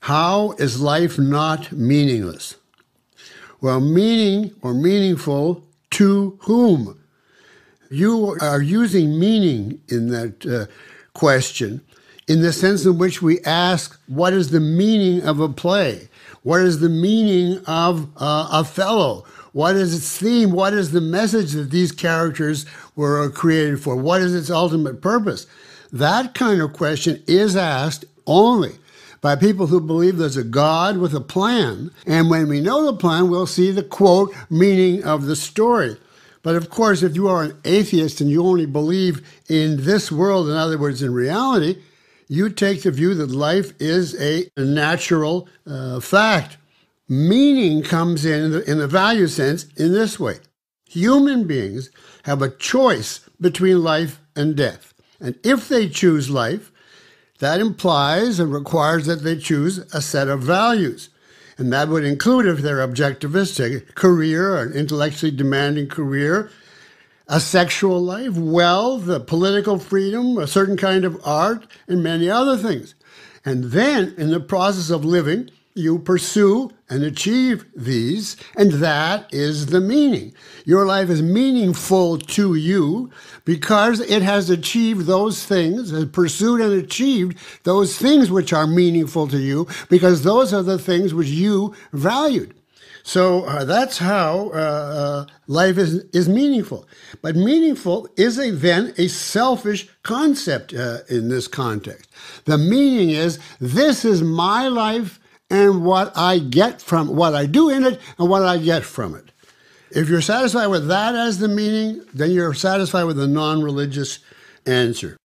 How is life not meaningless? Well, meaning or meaningful to whom? You are using meaning in that uh, question in the sense in which we ask, what is the meaning of a play? What is the meaning of uh, Othello? What is its theme? What is the message that these characters were created for? What is its ultimate purpose? That kind of question is asked only by people who believe there's a God with a plan. And when we know the plan, we'll see the quote meaning of the story. But of course, if you are an atheist and you only believe in this world, in other words, in reality, you take the view that life is a natural uh, fact. Meaning comes in in the, in the value sense in this way human beings have a choice between life and death. And if they choose life, that implies and requires that they choose a set of values. And that would include, if they're objectivist, a career, an intellectually demanding career, a sexual life, wealth, political freedom, a certain kind of art, and many other things. And then, in the process of living, you pursue and achieve these, and that is the meaning. Your life is meaningful to you because it has achieved those things, has pursued and achieved those things which are meaningful to you, because those are the things which you valued. So uh, that's how uh, uh, life is, is meaningful. But meaningful is a, then a selfish concept uh, in this context. The meaning is this is my life and what I get from what I do in it and what I get from it. If you're satisfied with that as the meaning, then you're satisfied with the non religious answer.